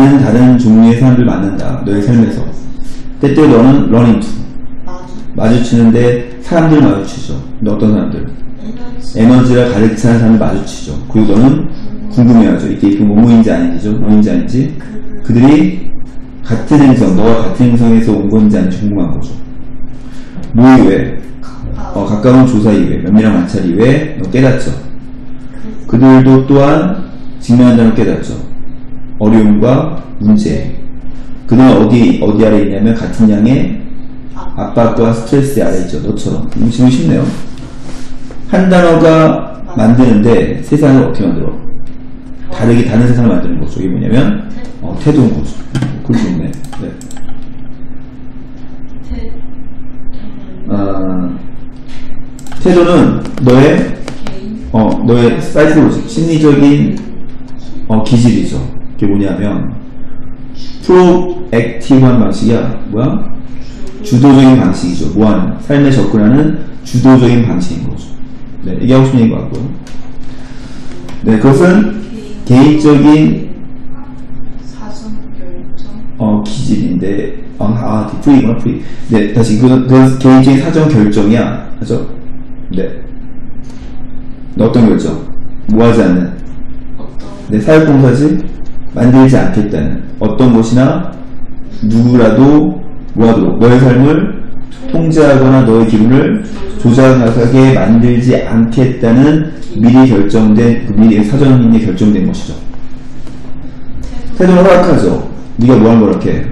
많은 다른 종류의 사람들 만난다. 너의 삶에서. 때때 너는 run into. 마주 마주치는데 사람들 마주치죠. 근데 어떤 사람들? 에너지 에너지 가 가득 찬 사람을 마주치죠. 그리고 너는 궁금해하죠. 이게 그 뭐뭐인지 아닌지죠. 뭐인지 아닌지. 그들이 같은 행성, 너와 같은 행성에서 온 건지 아닌지 궁금한 거죠. 뭐? 가까워 어, 가까운 조사 이외에, 면밀한 관찰 이외에 너 깨닫죠. 그들도 또한 직면한다는 걸 깨닫죠. 어려움과 문제. 그들은 어디, 어디 아래 있냐면 같은 양의 압박과 스트레스 아래 있죠. 너처럼. 이거 질문 쉽네요. 한 단어가 만드는데 세상을 어떻게 만들어? 다르게 다른 세상을 만드는 거죠. 이게 뭐냐면 어, 태도인 거죠. 그럴 수 있네. 네. 태 아, 태도는 너의 어, 너의 psychologic, 심리적인 어, 기질이죠. 그게 뭐냐면 proactive한 방식이야. 뭐야? 주도적인 방식이죠. 뭐하는? 삶에 접근하는 주도적인 방식인 거죠. 네, 얘기하고 싶은 얘기인 것 같고요. 네, 그것은 개인 개인적인 사전 결정 어, 기질인데, 아, 아, pre구나, pre. 네, 다시, 그, 그 개인적인 사정 결정이야. 그죠? 네. 네, 어떤 결정? 뭐 하지 않는? 어떤 내 사회봉사지 만들지 않겠다는 어떤 것이나 누구라도 뭐하도록 너의 삶을 통제하거나 너의 기분을 조작하게 만들지 않겠다는 미리 결정된 그 미리 사전에 결정된 것이죠. 태도 태도를 허락하죠. 네가 뭐 하는 걸 이렇게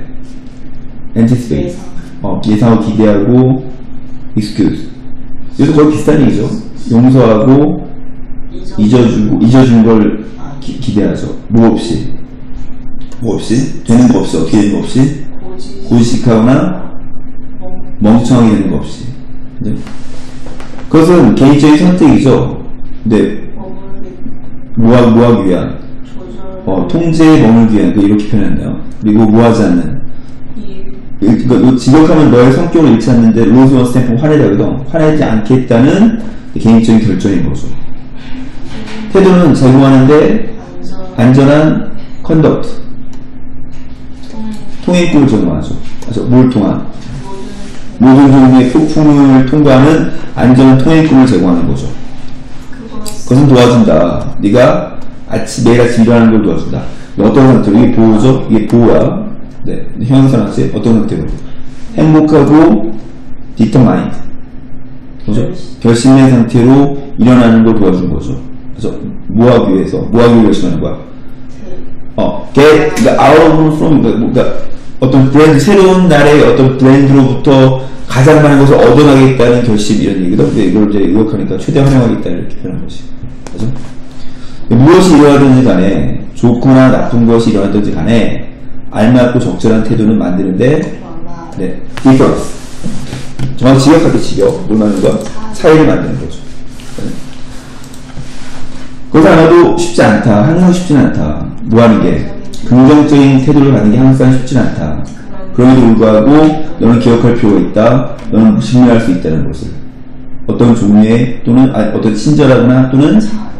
anticipate 어, 예상하고 기대하고 excuse 이것도 거의 비슷한 얘기죠. 용서하고 잊어주고 잊어준 걸 기, 기대하죠. 뭐 없이 뭐 없이 되는 거 없이 어떻게 되는 거 없이 멍 멍청하게 되는 거 없이. 네. 그것은 개인적인 선택이죠. 네. 머물기 뭐, 하- 뭐 하기 위한 어, 통제에 머물기 위한 그 이렇게 표현했네요. 그리고 뭐 하지 않는 이 일- 이거 이거 지적하면 너의 성격을 잃지 않는데 lose one's temper 화내다거든 화내지 않겠다는 개인적인 결정인 거죠. 태도는 제공하는데 안전 안전한 conduct 통행 통행권을 제공하죠. 그래서 뭘 통한 모든 종류의 폭풍을 통과하는 안전한 통행권을 제공하는 거죠. 그것 그것은 도와준다. 네가 아침 매일 아침 일어나는 걸 도와준다. 어떤 상태로 이게 보호죠? 이게 보호야. 네, 형용사랑지 어떤 상태로 행복하고 determined. 그죠? 결심된 상태로 일어나는 걸 도와주는 거죠. 그래서 뭐 하기 위해서 뭐 하기 위해 결심하는 거야? 어, get 그러니까 out from 그러니까 뭔가 어떤 브랜드 새로운 나라의 어떤 브랜드로부터 가장 많은 것을 얻어나겠다는 결심 이런 얘기거든. 근데 이걸 이제 의역하니까 최대 활용하겠다 이렇게 표현한 거지. 그죠? 무엇이 일어나든지 간에 좋거나 나쁜 것이 일어나든지 간에 알맞고 적절한 태도는 만드는데 네, difference. 직역하게 직역. 뭘 만드는 거야? 차이를 만드는 거죠. 네. 그것이 아마도 쉽지 않다. 항상 쉽지는 않다. 뭐 하는 게? 긍정적인 태도를 갖는 게 항상 쉽지는 않다. 그럼에도 불구하고 너는 기억할 필요가 있다. 너는 신뢰할 수 있다는 것을. 어떤 종류의 또는 아, 어떤 친절하거나 또는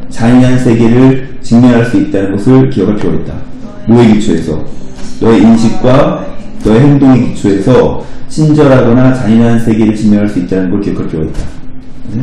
잔인한 세계를 직면할 수 있다는 것을 기억할 필요가 있다. 뭐의 기초에서? 너의 인식과 너의 행동의 기초에서 친절하거나 잔인한 세계를 직면할 수 있다는 걸 기억할 필요가 있다. 네?